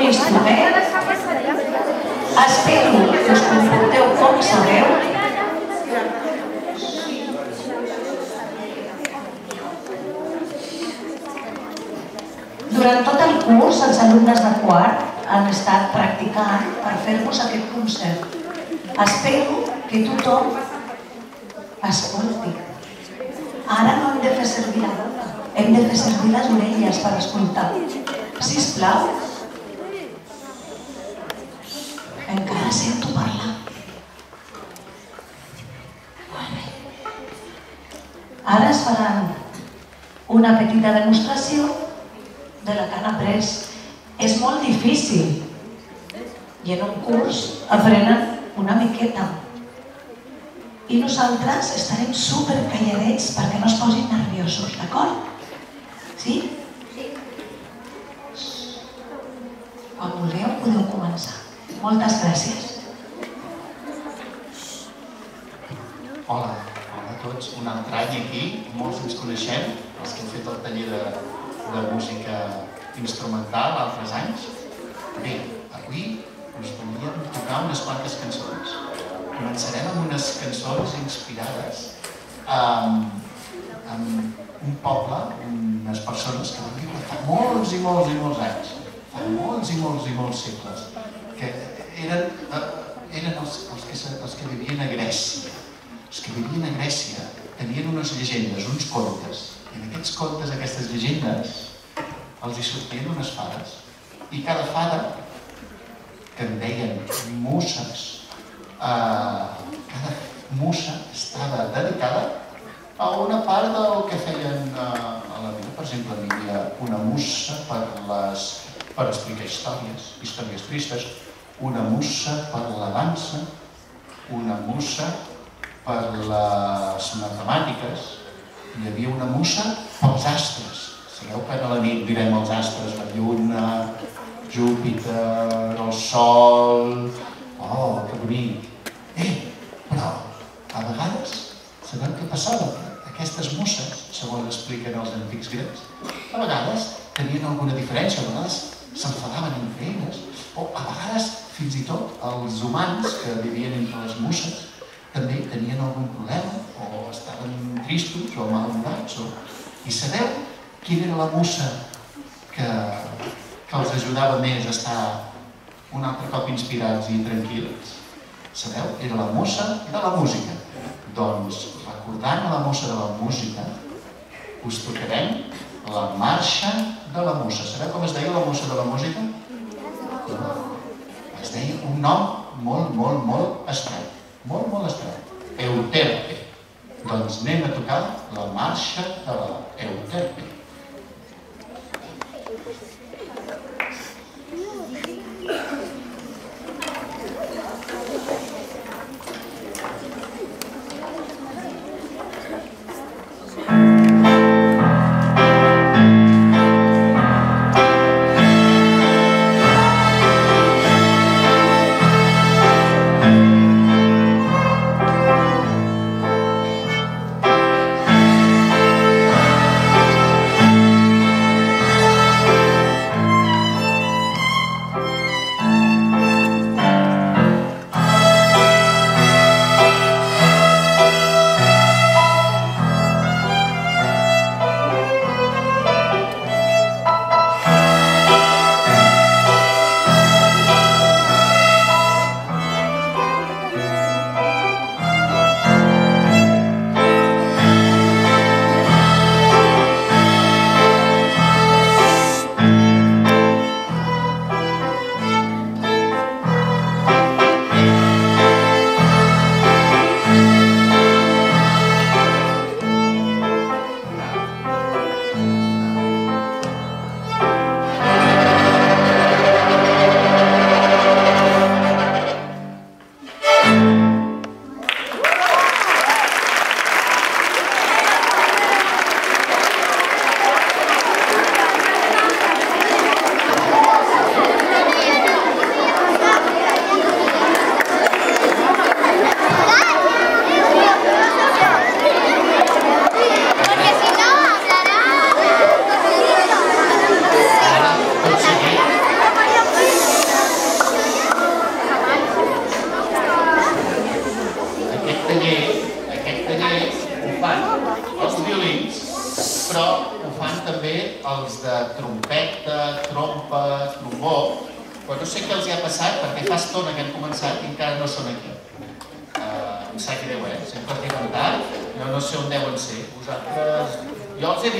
un instrument. Espero que us comporteu com sabeu. Durant tot el curs, els alumnes de quart han estat practicant per fer-vos aquest concert. Espero que tothom escolti. Ara no hem de fer servir la boca, hem de fer servir les orelles per escoltar. Sisplau. Encara sento parlar. Ara es faran una petita demostració de la que han après. És molt difícil i en un curs aprenen una miqueta. I nosaltres estarem super calladets perquè no es posin nerviosos, d'acord? Sí. Quan vulgueu podeu començar. Moltes gràcies. Hola, hola a tots. Un altre any aquí, molts ens coneixem, els que hem fet el taller de, de música instrumental altres anys. Bé, avui us volíem tocar unes quantes cançons. Començarem amb unes cançons inspirades amb, amb un poble, unes persones que van viure fa molts i molts i molts anys, fa molts i molts i molts segles, eren, eh, eren els, els, que, els que vivien a Grècia. Els que vivien a Grècia tenien unes llegendes, uns contes, i en aquests contes, aquestes llegendes, els hi sortien unes fades. I cada fada, que en deien musses, eh, cada mussa estava dedicada a una part del que feien eh, a la vida. Per exemple, hi havia una mussa per, les, per explicar històries, històries tristes, una mussa per la dansa, una mussa per les matemàtiques, hi havia una mussa pels astres. Sabeu que a la nit direm els astres, la lluna, Júpiter, el sol... Oh, que bonic! Eh, però a vegades sabeu què passava? Aquestes musses, segons expliquen els antics grecs, a vegades tenien alguna diferència, a vegades s'enfadaven entre elles, o a vegades fins i tot els humans que vivien entre les musses també tenien algun problema, o estaven tristos o malhumorats. O... I sabeu quina era la mussa que, que els ajudava més a estar un altre cop inspirats i tranquils? Sabeu? Era la mussa de la música. Doncs, recordant la mussa de la música, us tocarem la marxa de la mussa. Sabeu com es deia la mussa de la música? Es deia un nom molt, molt, molt estrany. Molt, molt estrany. Euterpe. Doncs anem a tocar la marxa de la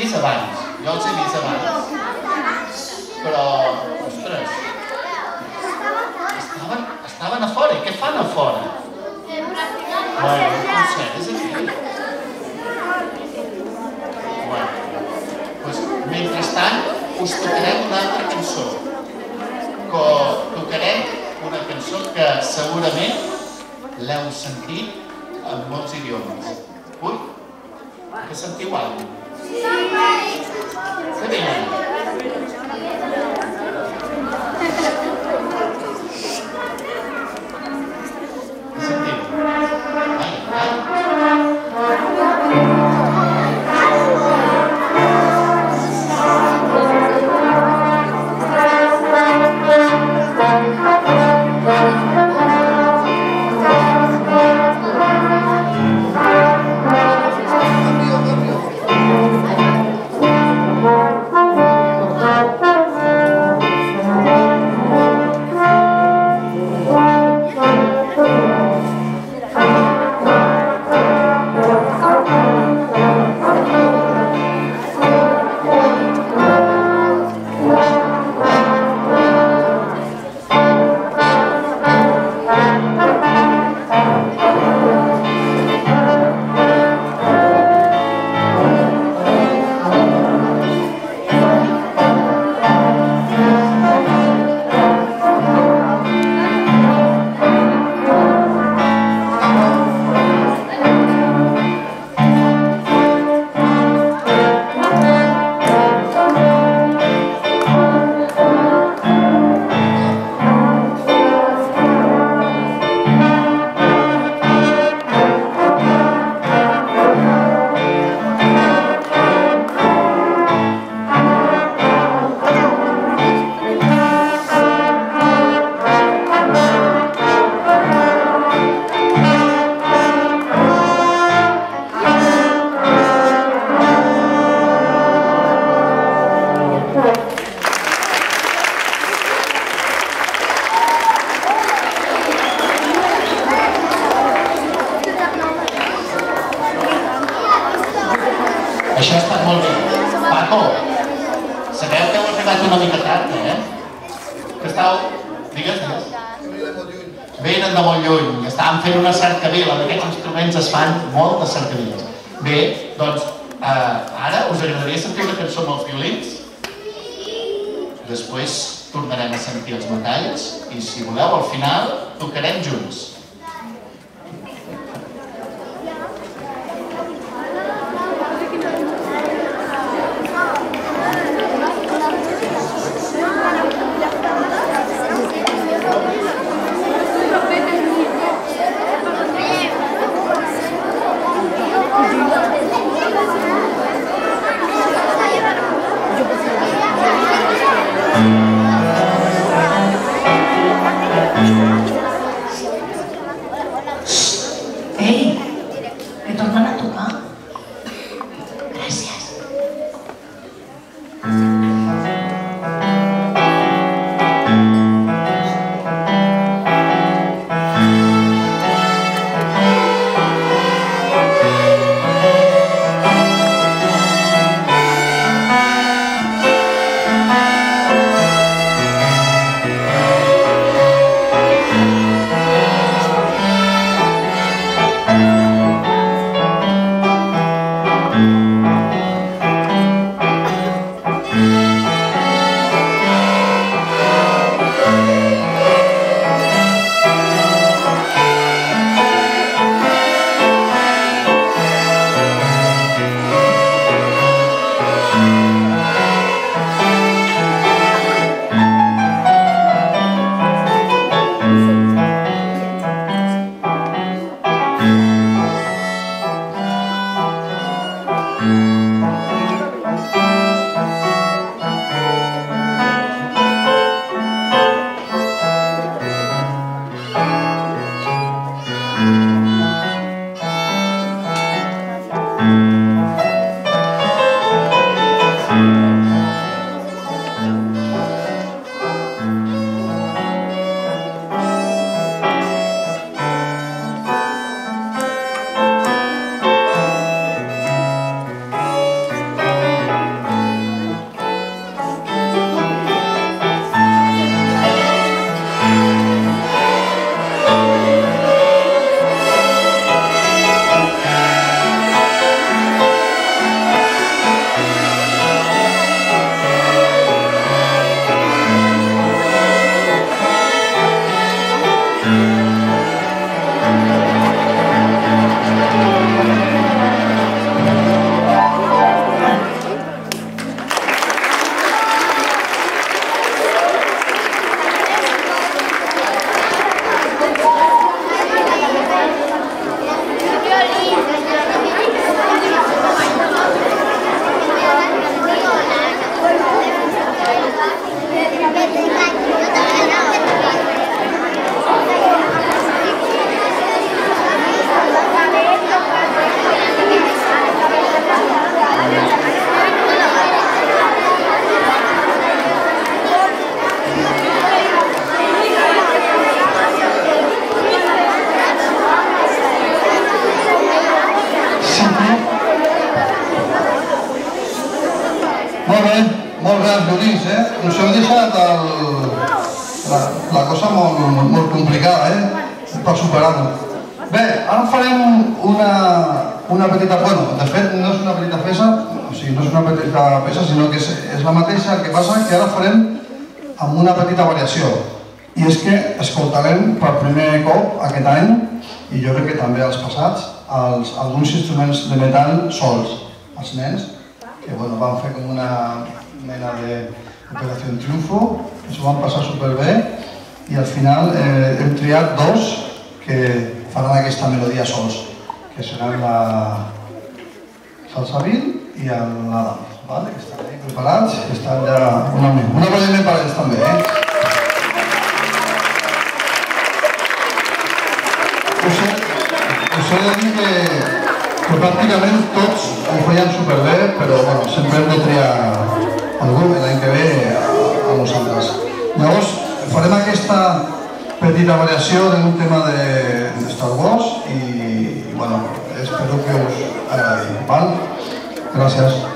Vist abans, jo els he vist abans. Però, ostres, estaven, estaven a fora. I què fan a fora? Bueno, un concert, és aquí. Bueno, doncs, mentrestant, us tocarem una altra cançó. Que tocarem una cançó que segurament l'heu sentit en molts idiomes. Ui, que sentiu alguna cosa? Que bé. Fent una cercavila, amb aquests instruments es fan moltes cercaviles. Bé, doncs, eh, ara us agradaria sentir una cançó amb els violins? Després tornarem a sentir els metalls i, si voleu, al final tocarem junts. Música Molt bé, molt bé violins, eh? Us heu deixat el, la, la cosa molt, molt complicada, eh? Per superar-ho. Bé, ara farem una, una petita... Bueno, de fet, no és una petita peça, o sigui, no és una petita peça, sinó que és, és la mateixa, el que passa que ara farem amb una petita variació. I és que escoltarem per primer cop aquest any, i jo crec que també els passats, els, alguns instruments de metall sols, els nens, que bueno, van fer com una mena d'operació triunfo, que s'ho van passar superbé, i al final eh, hem triat dos que faran aquesta melodia sols, que seran la Salsavil i l'Adam, vale? que estan ahí preparats, que estan ja una, una aplaudiment per ells també. Eh? Us he, us he de dir que, que pràcticament tots ho feien superbé, però bueno, sempre hem de triar algú l'any que ve a, nosaltres. Llavors, farem aquesta petita variació d'un tema de, Star Wars i, i bueno, espero que us agradi. Val? Gràcies.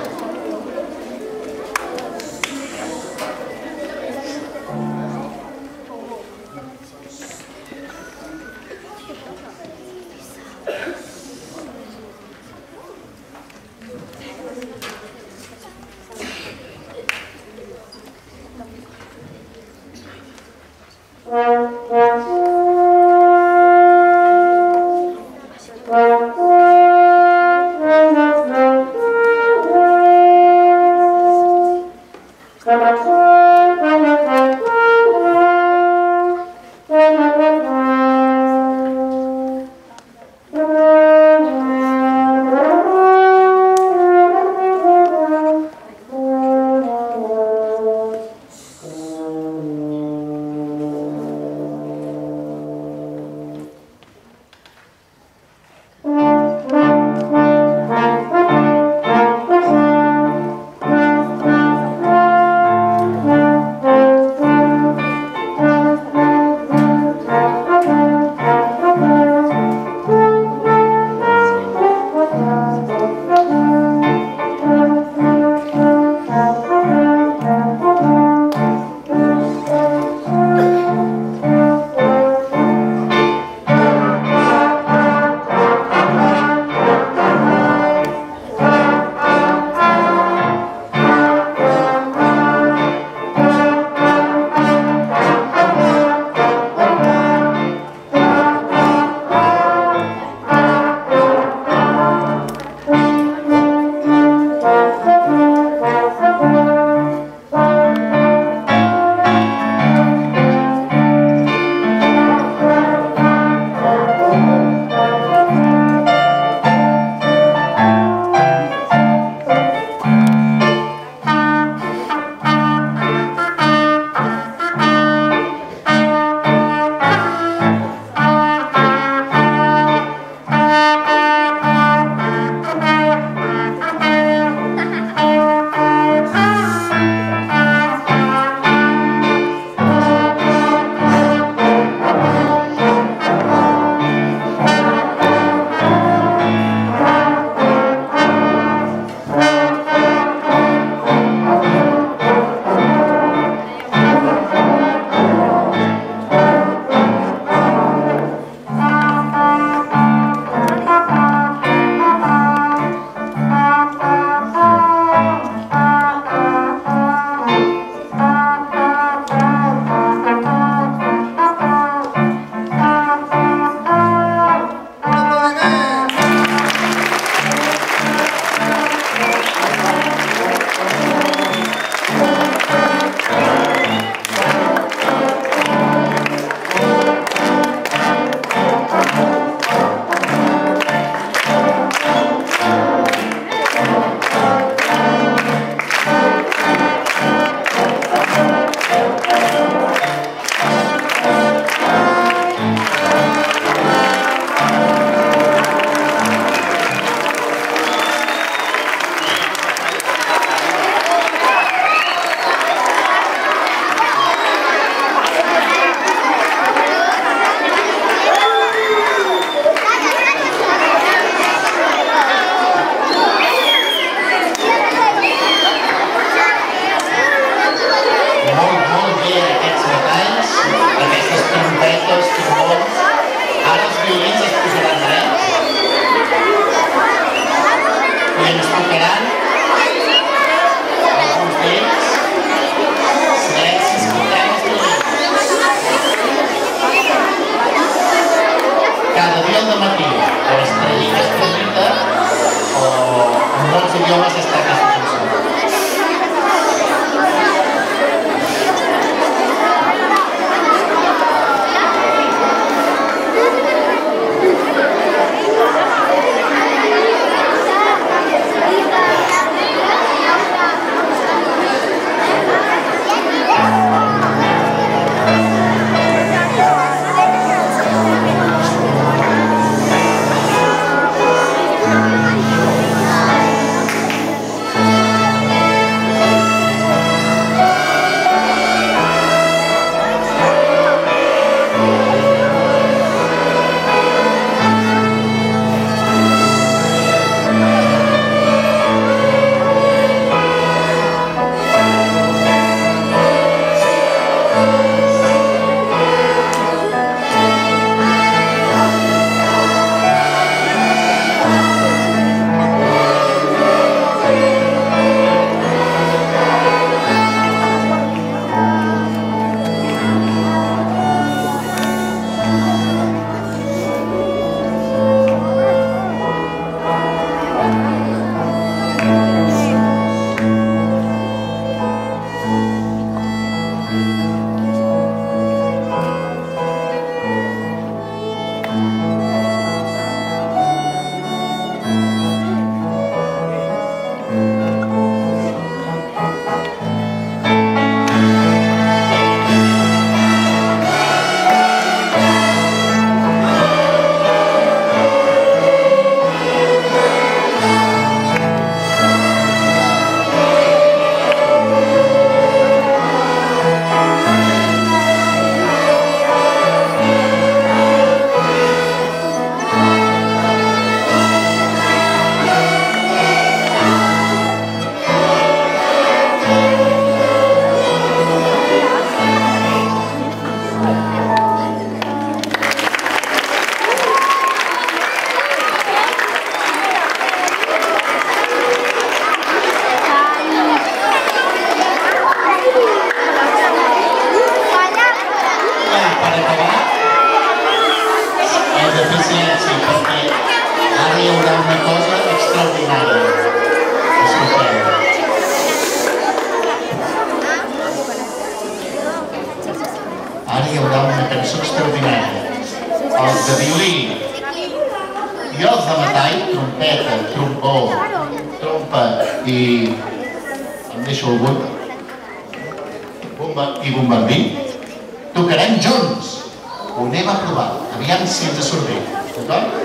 De violí i els de metall, trompeta, trombó, trompa i... em deixo algun? Bomba i bombardí, tocarem junts. Ho anem a provar. Aviam si ens surt bé. D'acord?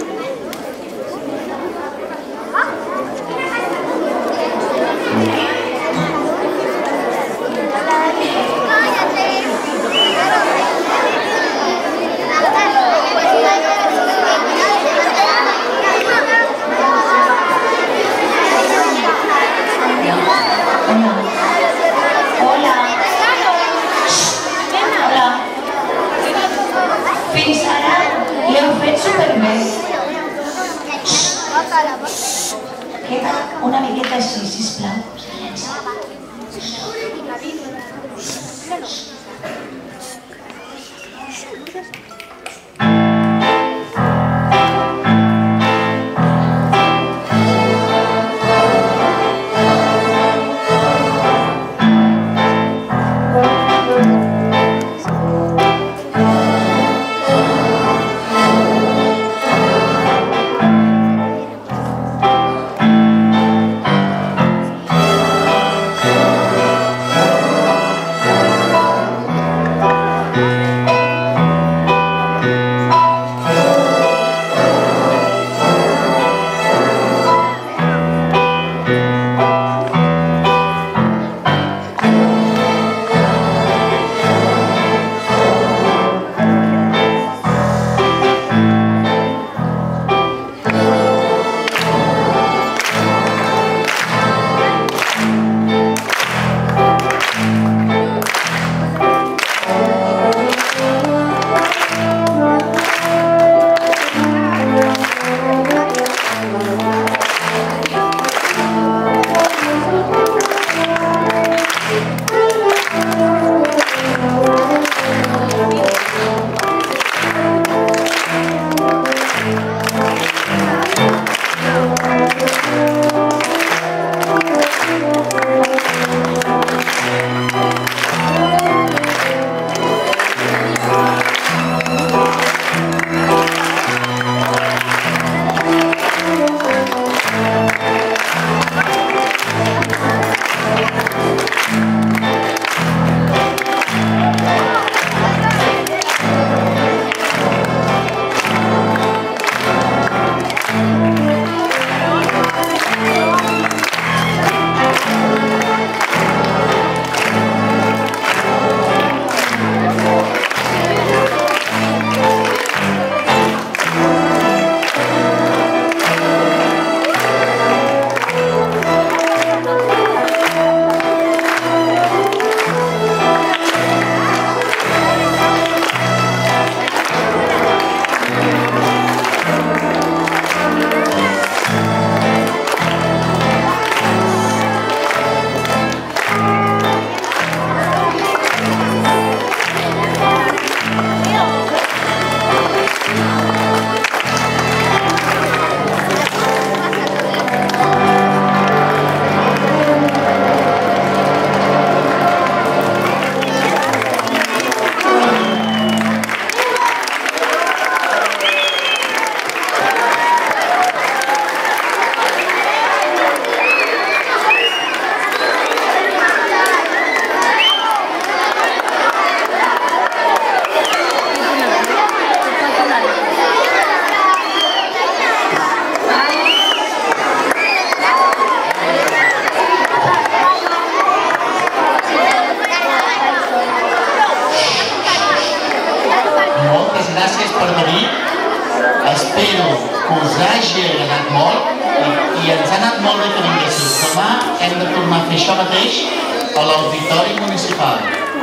fa.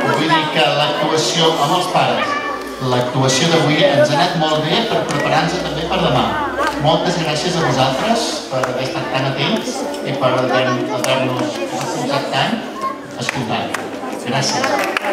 Vull dir que l'actuació amb els pares, l'actuació d'avui ens ha anat molt bé per preparar-nos també per demà. Moltes gràcies a vosaltres per haver estat tan atents i per haver-nos escoltat tant escoltant. Gràcies.